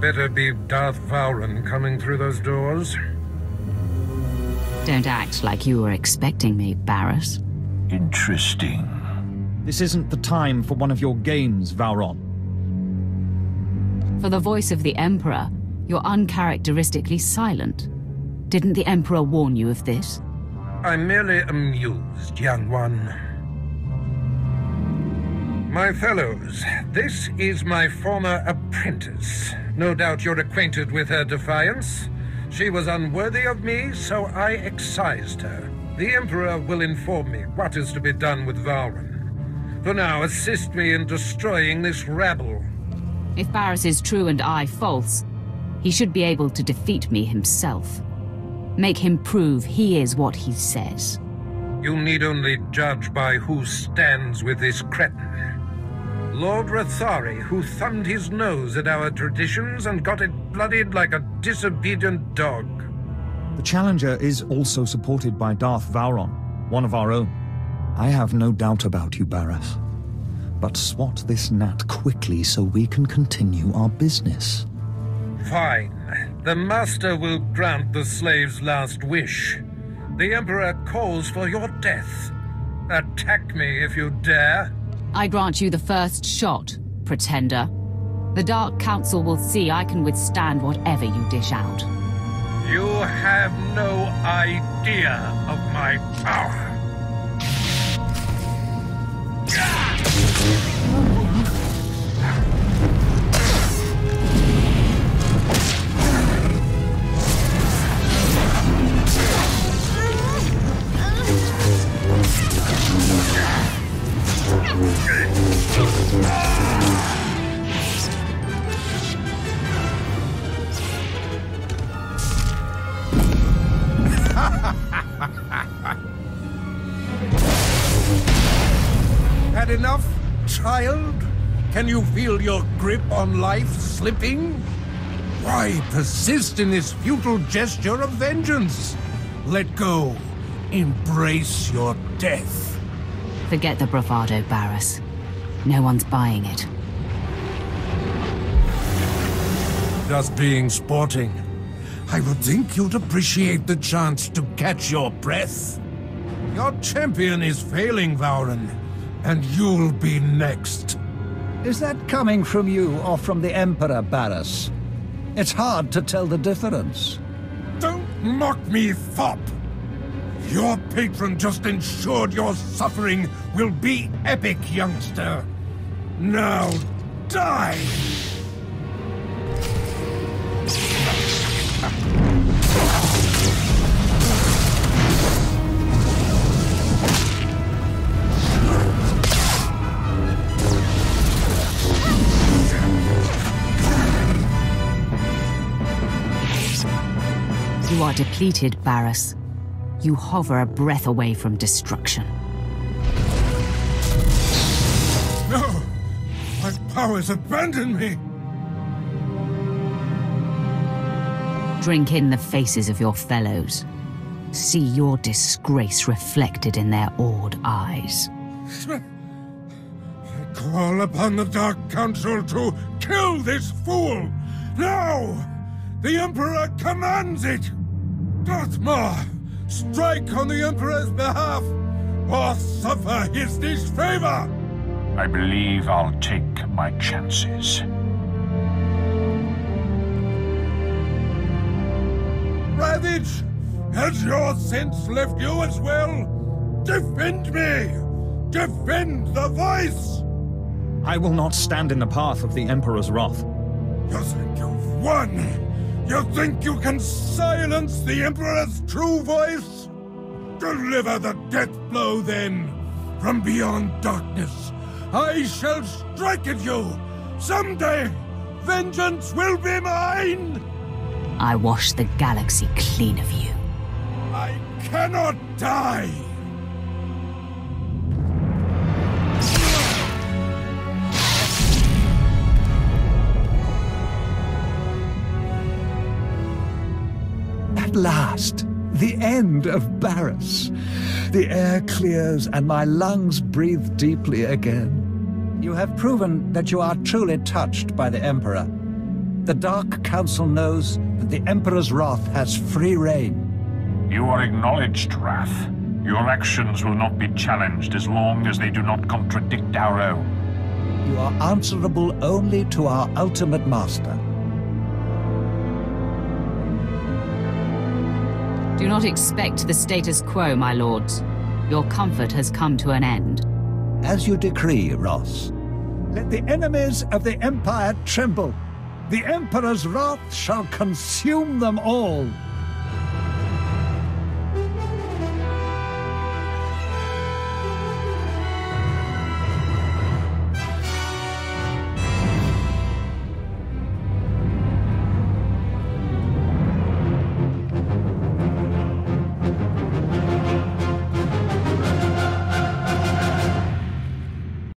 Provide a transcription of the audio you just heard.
better be Darth Vowrawn coming through those doors. Don't act like you were expecting me, Baras. Interesting. This isn't the time for one of your games, Vowrawn. For the voice of the Emperor, you're uncharacteristically silent. Didn't the Emperor warn you of this? I'm merely amused, young one. My fellows, this is my former apprentice. No doubt you're acquainted with her defiance. She was unworthy of me, so I excised her. The Emperor will inform me what is to be done with Vowrawn. For now, assist me in destroying this rabble. If Baras is true and I false, he should be able to defeat me himself. Make him prove he is what he says. You need only judge by who stands with this cretin. Lord Rathari, who thumbed his nose at our traditions and got it bloodied like a disobedient dog. The Challenger is also supported by Darth Vowrawn, one of our own. I have no doubt about you, Baras. But swat this gnat quickly so we can continue our business. Fine. The Master will grant the slave's last wish. The Emperor calls for your death. Attack me if you dare. I grant you the first shot, pretender. The Dark Council will see I can withstand whatever you dish out. You have no idea of my power. Had enough, child? Can you feel your grip on life slipping? Why persist in this futile gesture of vengeance? Let go. Embrace your death. Forget the bravado, Baras. No one's buying it. Just being sporting. I would think you'd appreciate the chance to catch your breath. Your champion is failing, Vowrawn, and you'll be next. Is that coming from you or from the Emperor, Baras? It's hard to tell the difference. Don't mock me, fop! Your patron just ensured your suffering will be epic, youngster. Now, die! You are depleted, Baras. You hover a breath away from destruction. No! My powers abandon me! Drink in the faces of your fellows. See your disgrace reflected in their awed eyes. I call upon the Dark Council to kill this fool! Now! The Emperor commands it! Darth strike on the Emperor's behalf, or suffer his disfavor! I believe I'll take my chances. Ravage! Has your sense left you as well? Defend me! Defend the voice! I will not stand in the path of the Emperor's wrath. You think you've won? You think you can silence the Emperor's true voice? Deliver the death blow, then! From beyond darkness, I shall strike at you! Someday, vengeance will be mine! I wash the galaxy clean of you. I cannot die! At last, the end of Baras. The air clears and my lungs breathe deeply again. You have proven that you are truly touched by the Emperor. The Dark Council knows that the Emperor's wrath has free reign. You are acknowledged, Wrath. Your actions will not be challenged as long as they do not contradict our own. You are answerable only to our ultimate master. Do not expect the status quo, my lords. Your comfort has come to an end. As you decree, Ross. Let the enemies of the Empire tremble. The Emperor's wrath shall consume them all.